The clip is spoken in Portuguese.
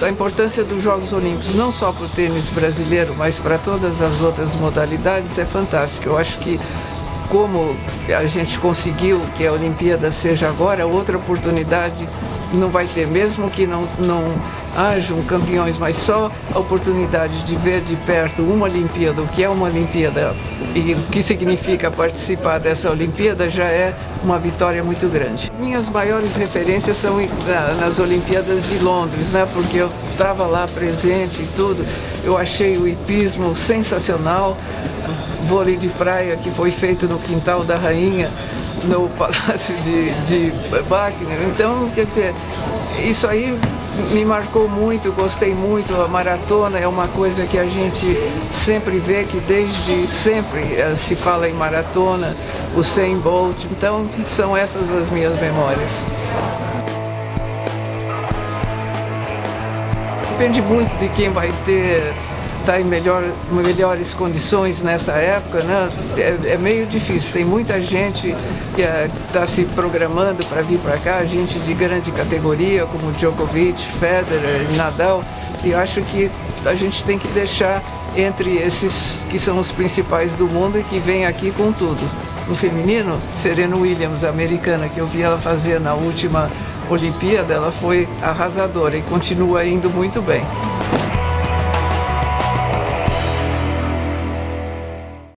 a importância dos Jogos Olímpicos, não só para o tênis brasileiro, mas para todas as outras modalidades, é fantástica. Eu acho que como a gente conseguiu que a Olimpíada seja agora, outra oportunidade não vai ter, mesmo que não, não hajam campeões, mas só a oportunidade de ver de perto uma Olimpíada, o que é uma Olimpíada e o que significa participar dessa Olimpíada já é uma vitória muito grande. Minhas maiores referências são nas Olimpíadas de Londres, né? porque eu estava lá presente e tudo. Eu achei o hipismo sensacional, vôlei de praia que foi feito no quintal da rainha, no Palácio de, de Buckingham. Então, quer dizer, isso aí me marcou muito, gostei muito. A maratona é uma coisa que a gente sempre vê que desde sempre uh, se fala em maratona, o 100 Bolt. Então, são essas as minhas memórias. Depende muito de quem vai ter está em melhor, melhores condições nessa época, né? É, é meio difícil. Tem muita gente que está se programando para vir para cá, gente de grande categoria, como Djokovic, Federer, Nadal. E acho que a gente tem que deixar entre esses que são os principais do mundo e que vêm aqui com tudo. No feminino, Serena Williams, americana, que eu vi ela fazer na última Olimpíada, ela foi arrasadora e continua indo muito bem.